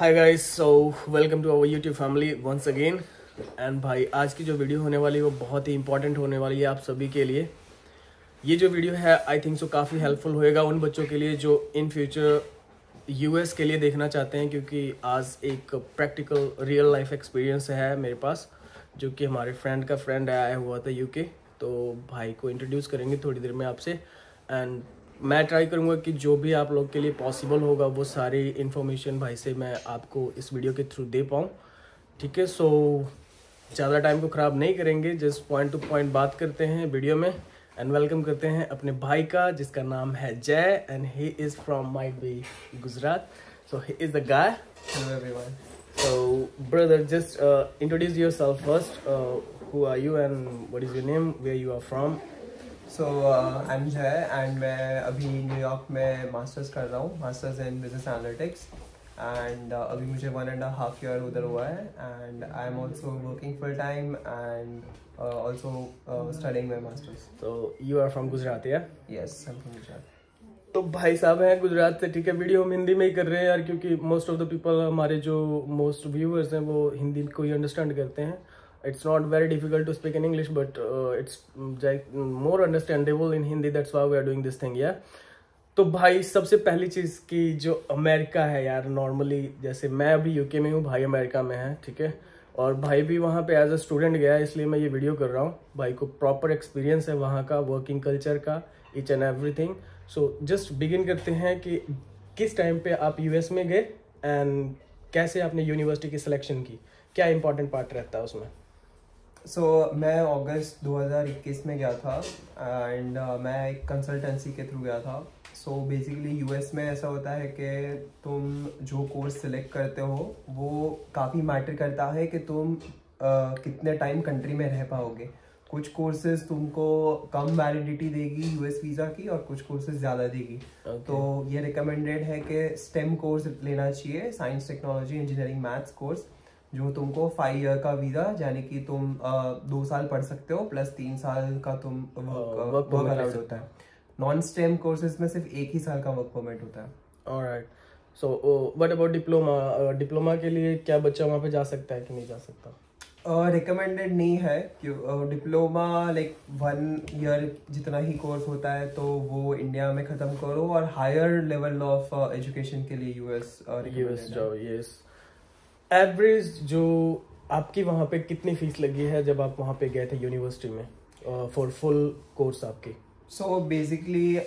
Hi guys so welcome to our YouTube family once again and भाई, आज की जो वीडियो होने वाली है, वो बहुत ही इंपॉर्टेंट होने वाली है आप सभी के लिए। ये जो वीडियो है आई थिंक सो काफ़ी हेल्पफुल होएगा उन बच्चों के लिए जो इन फ्यूचर यूएस के लिए देखना चाहते हैं, क्योंकि आज एक प्रैक्टिकल रियल लाइफ एक्सपीरियंस है मेरे पास, जो कि हमारे फ्रेंड का फ्रेंड आया हुआ था यूके तो भाई को इंट्रोड्यूस करेंगे थोड़ी देर में आपसे। एंड मैं ट्राई करूँगा कि जो भी आप लोग के लिए पॉसिबल होगा वो सारी इन्फॉर्मेशन भाई से मैं आपको इस वीडियो के थ्रू दे पाऊँ ठीक है सो ज़्यादा टाइम को ख़राब नहीं करेंगे जस्ट पॉइंट टू पॉइंट बात करते हैं वीडियो में एंड वेलकम करते हैं अपने भाई का जिसका नाम है Jay and he is from might be Gujarat so he is the guy. So, brother, just uh, introduce yourself first. Uh, who are you and what is your name? Where you are from? So uh, I'm Jay and मैं अभी New York में masters कर रहा हूँ masters in business analytics and अभी मुझे one and half year उधर हुआ है and I am also working full time and also studying my masters तो you are from Gujarat yeah? Yes I am from Gujarat तो भाई साहब हैं गुजरात से ठीक है? वीडियो हम हिंदी में ही कर रहे हैं यार क्योंकि मोस्ट ऑफ़ द पीपल हमारे जो मोस्ट व्यूअर्स हैं वो हिंदी को ही अंडरस्टैंड करते हैं। It's not very difficult to speak in English but it's more understandable in Hindi that's why we are doing this thing या तो भाई, सबसे पहली चीज़ की जो अमेरिका है यार नॉर्मली जैसे मैं अभी यूके में हूँ, भाई अमेरिका में है, ठीक है? और भाई भी वहाँ पे एज अ स्टूडेंट गया है इसलिए मैं ये वीडियो कर रहा हूँ। भाई को प्रॉपर एक्सपीरियंस है वहाँ का वर्किंग कल्चर का each and everything so just begin करते हैं कि किस टाइम पे आप यूएस में गए एंड कैसे आपने यूनिवर्सिटी की सिलेक्शन की? क्या इंपॉर्टेंट पार्ट रहता है उसमें? सो so, मैं अगस्त 2021 में गया था एंड uh, मैं एक कंसल्टेंसी के थ्रू गया था। सो बेसिकली यूएस में ऐसा होता है कि तुम जो कोर्स सिलेक्ट करते हो वो काफ़ी मैटर करता है कि तुम uh, कितने टाइम कंट्री में रह पाओगे। कुछ कोर्सेज तुमको कम वैलिडिटी देगी यूएस वीज़ा की और कुछ कोर्सेज ज़्यादा देगी। Okay. तो ये रिकमेंडेड है कि स्टेम कोर्स लेना चाहिए science technology engineering maths course जो तुमको फाइव ईयर का वीज़ा यानी कि तुम अ, दो साल पढ़ सकते हो प्लस तीन साल का तुम वर्क अलाउड होता है। नॉन स्टेम कोर्सेज में सिर्फ़ एक ही साल का वर्क परमिट होता है। Alright so what about diploma diploma के लिए क्या बच्चा वहाँ पे जा सकता है कि नहीं जा सकता? रिकमेंडेड uh, नहीं है क्यों डिप्लोमा लाइक वन ईयर जितना ही कोर्स होता है तो वो इंडिया में ख़त्म करो और हायर लेवल ऑफ़ एजुकेशन के लिए यूएस यूएस जाओ यस एवरेज जो आपकी वहाँ पे कितनी फ़ीस लगी है जब आप वहाँ पे गए थे यूनिवर्सिटी में? फॉर फुल कोर्स आपकी। सो बेसिकली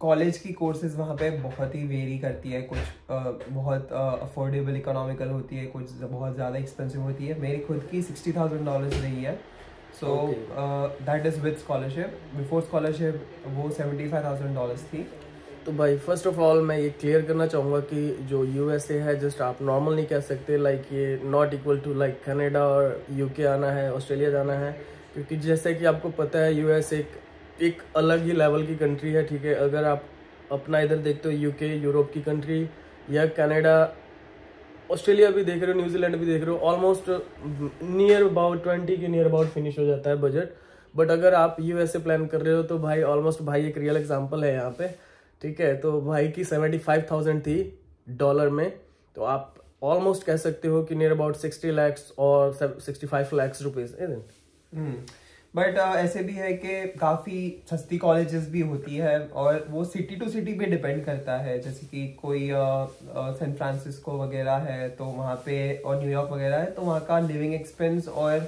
कॉलेज की कोर्सेज वहाँ पे बहुत ही वेरी करती है। कुछ uh, बहुत अफोर्डेबल uh, इकोनॉमिकल होती है कुछ बहुत ज़्यादा एक्सपेंसिव होती है। मेरी खुद की सिक्सटी थाउज़ेंड डॉलर्स रही है। So that is with scholarship before scholarship वो सेवेंटी फाइव थाउज़ेंड डॉलर्स थी। तो भाई फ़र्स्ट ऑफ़ ऑल मैं ये क्लियर करना चाहूँगा कि जो यूएसए है जस्ट आप नॉर्मल नहीं कह सकते लाइक ये not equal to like Canada और यूके आना है ऑस्ट्रेलिया जाना है। क्योंकि जैसे कि आपको पता है यूएस एक एक अलग ही लेवल की कंट्री है, ठीक है? अगर आप अपना इधर देखते हो यूके यूरोप की कंट्री या कनाडा ऑस्ट्रेलिया भी देख रहे हो न्यूजीलैंड भी देख रहे हो ऑलमोस्ट नियर अबाउट ट्वेंटी के नियर अबाउट फिनिश हो जाता है बजट बट अगर आप यूएसए प्लान कर रहे हो तो भाई ऑलमोस्ट भाई एक रियल एग्जांपल है यहाँ पे। ठीक है तो भाई की सेवेंटी फाइव थाउज़ेंड थी डॉलर में तो आप ऑलमोस्ट कह सकते हो कि नियर अबाउट सिक्सटी लैक्स और sixty five lakhs rupees but ऐसे भी है कि काफ़ी सस्ती कॉलेजेस भी होती है और वो सिटी टू सिटी पे डिपेंड करता है। जैसे कि कोई सैन फ्रांसिस्को वगैरह है तो वहाँ पे, और न्यूयॉर्क वगैरह है तो वहाँ का लिविंग एक्सपेंस और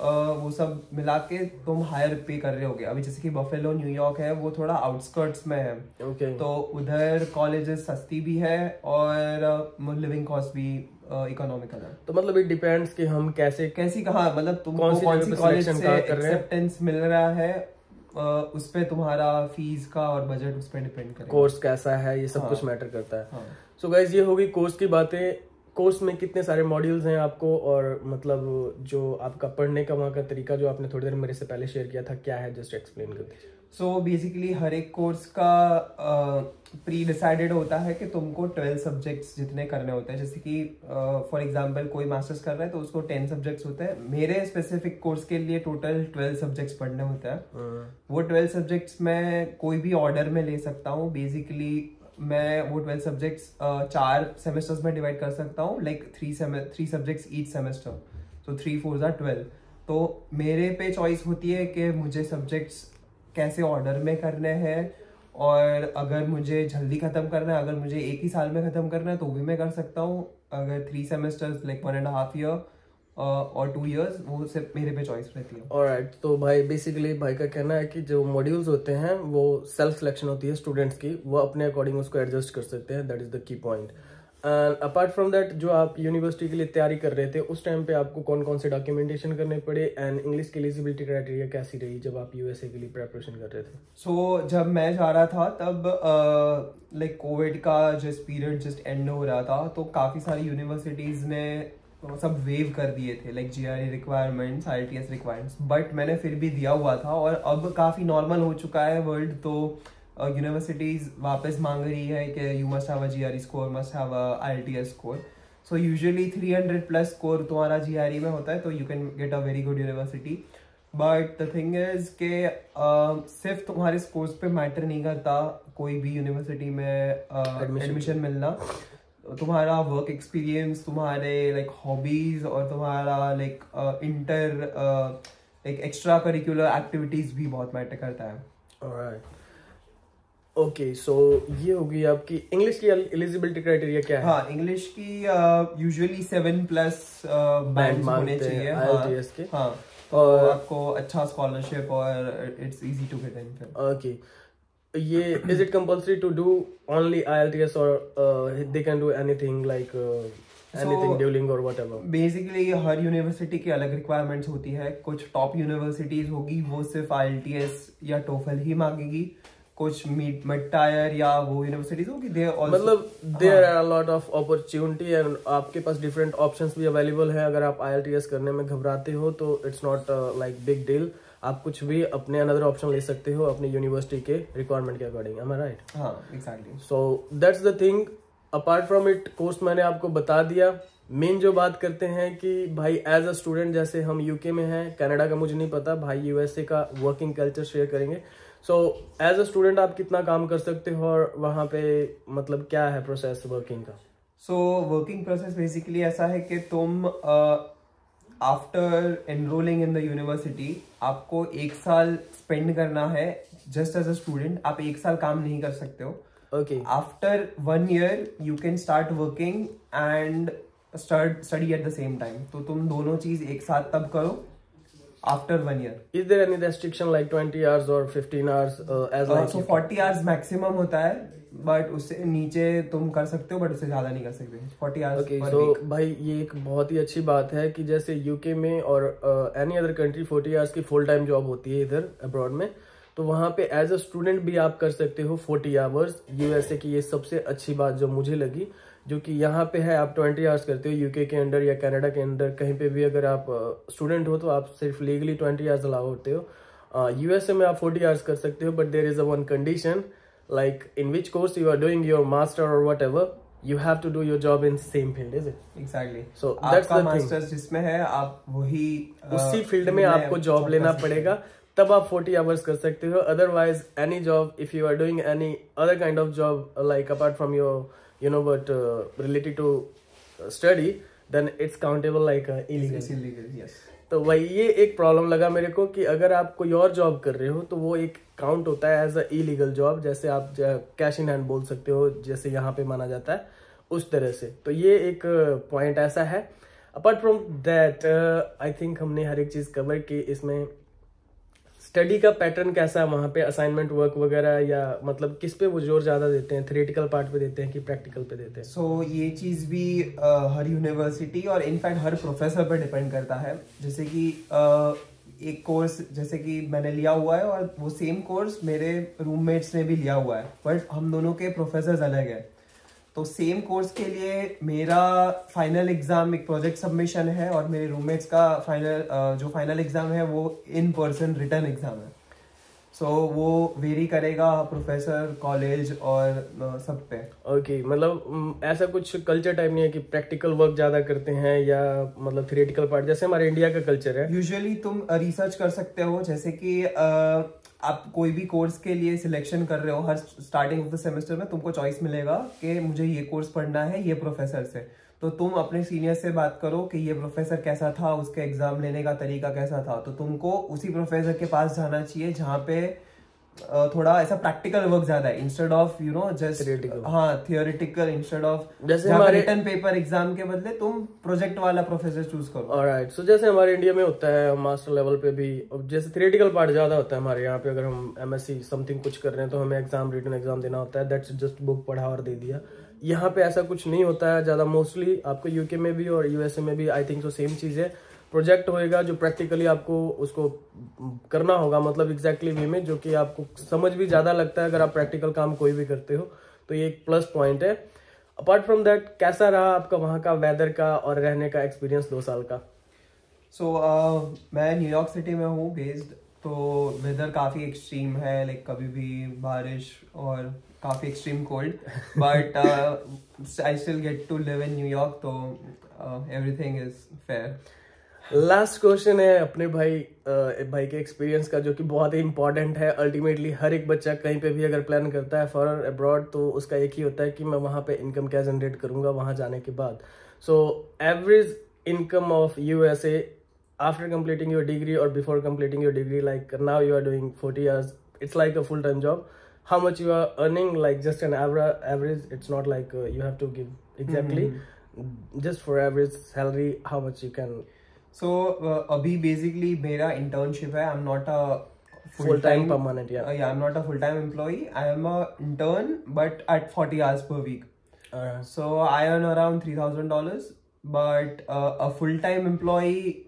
वो सब मिला के तुम हायर पे कर रहे होगे। अभी जैसे कि बफेलो न्यूयॉर्क है वो थोड़ा आउटस्कर्ट्स में है। ओके तो उधर कॉलेजेस सस्ती भी है और लिविंग कॉस्ट भी इकोनॉमिकल है। तो मतलब इट डिपेंड्स कि हम कैसे कैसी कहा मतलब तुमको कौन सी कौन सी कॉलेज से हैं? एक्सेप्टेंस मिल रहा है उस पर तुम्हारा फ़ीस का और बजट उस पे डिपेंड करेगा। कोर्स कैसा है ये सब हाँ। कुछ मैटर करता है। हाँ। सो गाइज़ ये होगी कोर्स की बातें। कोर्स में कितने सारे मॉड्यूल्स हैं आपको और मतलब जो आपका पढ़ने का वहाँ का तरीका जो आपने थोड़ी देर मेरे से पहले शेयर किया था क्या है? जस्ट एक्सप्लेन कर दीजिए सो बेसिकली हर एक कोर्स का प्री uh, डिसाइडेड होता है कि तुमको ट्वेल्व सब्जेक्ट्स जितने करने होते हैं। जैसे कि फॉर uh, एग्जांपल कोई मास्टर्स कर रहा है तो उसको टेन सब्जेक्ट्स होते हैं। मेरे स्पेसिफिक कोर्स के लिए टोटल ट्वेल्व सब्जेक्ट्स पढ़ने होते हैं। uh. वो ट्वेल्व सब्जेक्ट्स मैं कोई भी ऑर्डर में ले सकता हूँ। बेसिकली मैं वो ट्वेल्व सब्जेक्ट्स चार सेमेस्टर्स में डिवाइड कर सकता हूँ like three three subjects each semester तो थ्री फोर ज़ा ट्वेल्व तो मेरे पे चॉइस होती है कि मुझे सब्जेक्ट्स कैसे ऑर्डर में करने हैं और अगर मुझे जल्दी ख़त्म करना है, अगर मुझे एक ही साल में ख़त्म करना है तो भी मैं कर सकता हूँ। अगर three semesters like one and half year और टू इयर्स वो सिर्फ़ मेरे पे चॉइस रहती है। ऑलराइट तो भाई बेसिकली भाई का कहना है कि जो मॉड्यूल्स होते हैं वो सेल्फ सिलेक्शन होती है स्टूडेंट्स की वो अपने अकॉर्डिंग उसको एडजस्ट कर सकते हैं that is the key point and apart from that जो आप यूनिवर्सिटी के लिए तैयारी कर रहे थे उस टाइम पे आपको कौन कौन से डॉक्यूमेंटेशन करने पड़े एंड इंग्लिश की एलिजिबिलिटी क्राइटेरिया कैसी रही जब आप यूएसए के लिए प्रेपरेशन कर रहे थे? सो so, जब मैं जा रहा था तब लाइक uh, कोविड like, का जिस पीरियड जस्ट एंड हो रहा था तो काफ़ी सारी यूनिवर्सिटीज़ ने सब वेव कर दिए थे like G R requirements I T S requirements but मैंने फिर भी दिया हुआ था और अब काफ़ी नॉर्मल हो चुका है वर्ल्ड तो यूनिवर्सिटीज uh, वापस मांग रही है कि you must have a G R E score must have a I T S score so usually three hundred plus score तुम्हारा जी आर ई में होता है तो you can get a very good university but the thing is के सिर्फ़ तुम्हारे scores पे matter नहीं करता कोई भी यूनिवर्सिटी में एडमिशन uh, मिलना। तुम्हारा वर्क एक्सपीरियंस तुम्हारे लाइक हॉबीज और तुम्हारा like inter like extra curricular activities भी बहुत मैटर करता है। ओके सो ये होगी आपकी इंग्लिश की एलिजिबिलिटी क्राइटेरिया क्या है? हाँ इंग्लिश की यूजुअली सेवन प्लस बैंड होने चाहिए। हाँ, हाँ। तो और आपको अच्छा स्कॉलरशिप और it's easy to get in okay ये is it compulsory to do only IELTS और they can do anything like anything Duolingo और व्हाटएवर बेसिकली हर यूनिवर्सिटी की अलग रिक्वायरमेंट्स होती है। कुछ टॉप यूनिवर्सिटीज होगी वो सिर्फ़ आईएलटीएस या टोफल ही मांगेगी। कुछ मिड टायर या वो यूनिवर्सिटीज होगी दे मतलब there are lot of opportunity and आपके पास डिफरेंट ऑप्शंस भी अवेलेबल है। अगर आप आईएलटीएस करने में घबराते हो तो it's not like big deal आप कुछ भी अपने अनदर ऑप्शन ले सकते हो अपनी यूनिवर्सिटी के रिक्वायरमेंट के अकॉर्डिंग एम आई राइट हाँ exactly so that's the thing apart from it course मैंने आपको बता दिया. मेन जो बात करते हैं कि भाई एज अ स्टूडेंट जैसे हम यूके में हैं कनाडा का मुझे नहीं पता भाई यूएसए का वर्किंग कल्चर शेयर करेंगे. सो एज अ स्टूडेंट आप कितना काम कर सकते हो और वहाँ पे मतलब क्या है प्रोसेस वर्किंग का? सो वर्किंग प्रोसेस बेसिकली ऐसा है कि तुम uh, after enrolling in the university आपको एक साल स्पेंड करना है जस्ट एज अ स्टूडेंट आप एक साल काम नहीं कर सकते हो। Okay after one year you can start working and study at the same time तो तुम दोनों चीज़ एक साथ तब करो after one year is there any restriction like twenty hours और fifteen hours as like so forty hours maximum hota hai but उससे नीचे तुम कर सकते हो बट उससे ज़्यादा नहीं कर सकते। फोर्टी आवर्स ओके सो भाई ये एक बहुत ही अच्छी बात है कि जैसे यूके में और any other country forty hours की फुल टाइम जॉब होती है इधर अब्रॉड में तो वहाँ पे एज अ स्टूडेंट भी आप कर सकते हो फोर्टी आवर्स यूएसए की ये सबसे अच्छी बात जो मुझे लगी जो कि यहाँ पे है आप ट्वेंटी आवर्स करते हो यूके के अंडर या कनाडा के अंडर कहीं पे भी अगर आप स्टूडेंट हो तो आप सिर्फ़ लीगली ट्वेंटी आवर्स अलाउ होते हो। यूएसए में आप फोर्टी आवर्स कर सकते हो but there is a one condition like in which course you are doing your master or whatever you have to do your job in same field is it? Exactly. So that's the masters जिसमें है आप वही उसी field में आपको job लेना पड़ेगा। तब आप 40 आवर्स कर सकते हो। Otherwise any job if you are doing any other kind of job like apart from your you know but related to study then it's countable like illegal yes तो वही ये एक प्रॉब्लम लगा मेरे को कि अगर आप कोई और जॉब कर रहे हो तो वो एक काउंट होता है एज अ इलीगल जॉब जैसे आप कैश इन हैंड बोल सकते हो जैसे यहाँ पे माना जाता है उस तरह से। तो ये एक पॉइंट ऐसा है। Apart from that I think हमने हर एक चीज़ कवर की। इसमें स्टडी का पैटर्न कैसा है? वहाँ पे असाइनमेंट वर्क वगैरह या मतलब किस पे वो ज़ोर ज़्यादा देते हैं? थ्रेटिकल पार्ट पे देते हैं कि प्रैक्टिकल पे देते हैं? सो so, ये चीज़ भी uh, हर यूनिवर्सिटी और इनफैक्ट हर प्रोफेसर पर डिपेंड करता है। जैसे कि uh, एक कोर्स जैसे कि मैंने लिया हुआ है और वो सेम कोर्स मेरे रूममेट्स ने भी लिया हुआ है। बट हम दोनों के प्रोफेसर अलग है। तो सेम कोर्स के लिए मेरा फाइनल एग्ज़ाम एक प्रोजेक्ट सबमिशन है और मेरे रूममेट्स का फाइनल जो फाइनल एग्ज़ाम है वो इन पर्सन रिटर्न एग्ज़ाम है। सो so, वो वेरी करेगा प्रोफेसर कॉलेज और सब पे। ओके okay, मतलब ऐसा कुछ कल्चर टाइप नहीं है कि प्रैक्टिकल वर्क ज़्यादा करते हैं या मतलब थियोरेटिकल पार्ट जैसे हमारे इंडिया का कल्चर है। यूजुअली तुम रिसर्च कर सकते हो जैसे कि आप कोई भी कोर्स के लिए सिलेक्शन कर रहे हो हर स्टार्टिंग ऑफ़ द सेमेस्टर में तुमको चॉइस मिलेगा कि मुझे ये कोर्स पढ़ना है ये प्रोफेसर से। तो तुम अपने सीनियर से बात करो कि ये प्रोफेसर कैसा था उसके एग्ज़ाम लेने का तरीका कैसा था। तो तुमको उसी प्रोफेसर के पास जाना चाहिए जहाँ पे थोड़ा ऐसा प्रैक्टिकल वर्क ज़्यादा है। Instead of you know just हाँ थियोरिटिकल इंस्टेड ऑफ़ जैसे हमारे रिटर्न पेपर एग्ज़ाम के बदले तुम प्रोजेक्ट वाला प्रोफेसर चूज़ करो। ऑलराइट सो जैसे हमारे इंडिया में होता है मास्टर लेवल पे भी जैसे थियोरिटिकल पार्ट ज़्यादा होता है हमारे यहाँ पे अगर हम एमएससी समथिंग कुछ कर रहे हैं तो हमें एग्ज़ाम रिटर्न एग्ज़ाम देना होता है। दैट्स जस्ट बुक पढ़ा और दे दिया। यहाँ पे ऐसा कुछ नहीं होता है ज़्यादा। मोस्टली आपको यूके में भी और यूएसए में भी आई थिंक सो सेम चीज़ है। प्रोजेक्ट होएगा जो प्रैक्टिकली आपको उसको करना होगा मतलब एग्जैक्टली वे में जो कि आपको समझ भी ज़्यादा लगता है अगर आप प्रैक्टिकल काम कोई भी करते हो। तो ये एक प्लस पॉइंट है। अपार्ट फ्रॉम दैट कैसा रहा आपका वहाँ का वेदर का और रहने का एक्सपीरियंस दो साल का? सो so, uh, मैं न्यूयॉर्क सिटी में हूँ बेस्ड तो वेदर काफ़ी एक्सट्रीम है लाइक कभी भी बारिश और काफ़ी extreme cold but I still get to live in New York तो everything is fair last question है अपने भाई भाई के एक्सपीरियंस का जो कि बहुत ही इंपॉर्टेंट है. अल्टीमेटली हर एक बच्चा कहीं पे भी अगर प्लान करता है फॉर अब्रॉड तो उसका एक ही होता है कि मैं वहाँ पे इनकम क्या जनरेट करूँगा वहाँ जाने के बाद. So average income of USA after completing your degree or before completing your degree like now you are doing 40 hours it's like a full-time job. How much you are earning like just an average average it's not like uh, you have to give exactly. Mm-hmm. just for average salary how much you can so uh, abhi basically mera internship hai. I'm not a full-time, full permanent yeah. Uh, yeah i'm not a full-time employee. I am a intern but at 40 hours per week. Uh, so i earn around $3000 but uh, a full-time employee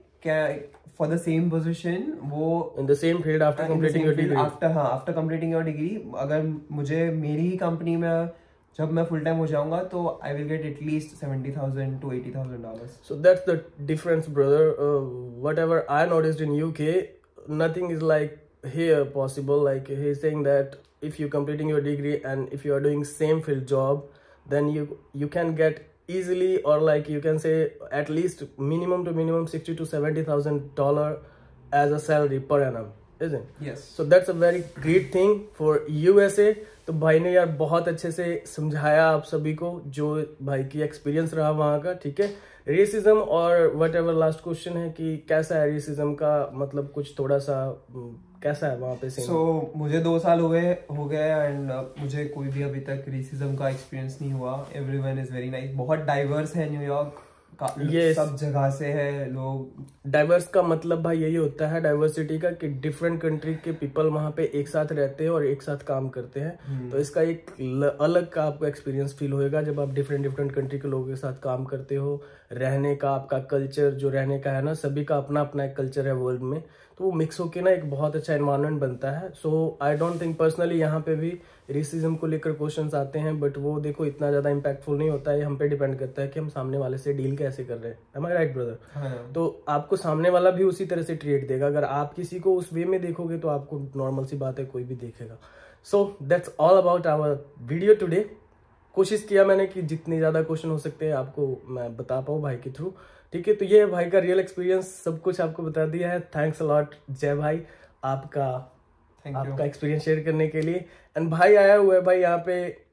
for the same position wo in the same field after uh, completing field, your degree. after ha after completing जब मैं full time हो जाऊँगा तो I will get at least seventy thousand to eighty thousand so that's the difference brother whatever I notice nothing is like he possible like he saying that if you completing your degree and if you are doing same field job then you you can get easily or like you can say at least minimum to minimum 60 to 70 thousand dollar as a salary per annum isn't yes so that's a very great thing for usa तो भाई ने यार बहुत अच्छे से समझाया आप सभी को जो भाई की एक्सपीरियंस रहा वहाँ का ठीक है रेसिज्म और वट एवर लास्ट क्वेश्चन है कि कैसा है रेसिज्म का मतलब कुछ थोड़ा सा कैसा है वहाँ पे सो so, मुझे दो साल हो गए हो गए एंड uh, मुझे कोई भी अभी तक रेसिज्म का एक्सपीरियंस नहीं हुआ। एवरीवन इज़ वेरी नाइस बहुत डाइवर्स है न्यूयॉर्क ये सब जगह से है लोग। डाइवर्स का मतलब भाई यही होता है डाइवर्सिटी का कि डिफरेंट कंट्री के पीपल वहाँ पे एक साथ रहते हैं और एक साथ काम करते हैं। हम्म। तो इसका एक अलग का आपको एक्सपीरियंस फील होएगा जब आप डिफरेंट डिफरेंट कंट्री के लोगों के साथ काम करते हो। रहने का आपका कल्चर जो रहने का है ना सभी का अपना अपना एक कल्चर है वर्ल्ड में। तो वो मिक्स होके ना एक बहुत अच्छा एनवायरनमेंट बनता है। So I don't think personally यहाँ पे भी रेसिज्म को लेकर क्वेश्चंस आते हैं बट वो देखो इतना ज़्यादा इम्पैक्टफुल नहीं होता है। हम पे डिपेंड करता है कि हम सामने वाले से डील कैसे कर रहे हैं। आई राइट ब्रदर तो आपको सामने वाला भी उसी तरह से ट्रीट देगा। अगर आप किसी को उस वे में देखोगे तो आपको नॉर्मल सी बात है कोई भी देखेगा। So that's all about our video today कोशिश किया मैंने कि जितने ज़्यादा क्वेश्चन हो सकते हैं आपको मैं बता पाऊँ भाई के थ्रू ठीक है तो ये भाई का रियल एक्सपीरियंस सब कुछ आपको बता दिया है। थैंक्स अलॉट जय भाई आपका आपका एक्सपीरियंस शेयर करने के लिए। एंड भाई आया हुआ है भाई यहाँ पे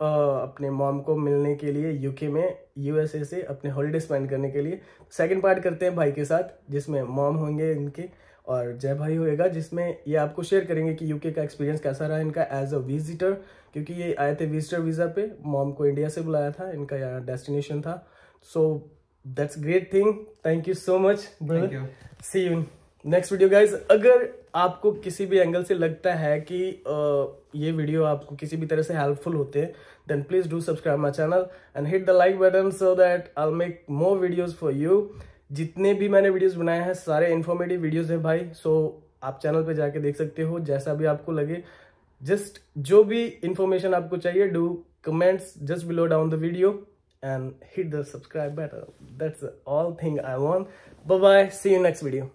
आ, अपने मॉम को मिलने के लिए यूके में यूएसए से अपने हॉलीडे स्पेंड करने के लिए। सेकंड पार्ट करते हैं भाई के साथ जिसमें मॉम होंगे इनके और जय भाई होएगा जिसमें ये आपको शेयर करेंगे कि यूके का एक्सपीरियंस कैसा रहा इनका एज अ विजिटर क्योंकि ये आए थे विजिटर वीज़ा पे मॉम को इंडिया से बुलाया था इनका यहाँ डेस्टिनेशन था। So that's great thing thank you so much see you next video guys अगर आपको किसी भी एंगल से लगता है कि ये वीडियो आपको किसी भी तरह से हेल्पफुल होते हैं then please do subscribe my channel and hit the like button so that I make more videos for you जितने भी मैंने वीडियोस बनाए हैं सारे इन्फॉर्मेटिव वीडियोस हैं भाई सो so, आप चैनल पे जाके देख सकते हो जैसा भी आपको लगे। जस्ट जो भी इंफॉर्मेशन आपको चाहिए do comments just below down the video and hit the subscribe button. That's all thing i want. Bye bye see you next video